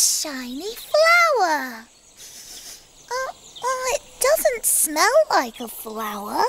shiny flower. Oh, well, it doesn't smell like a flower.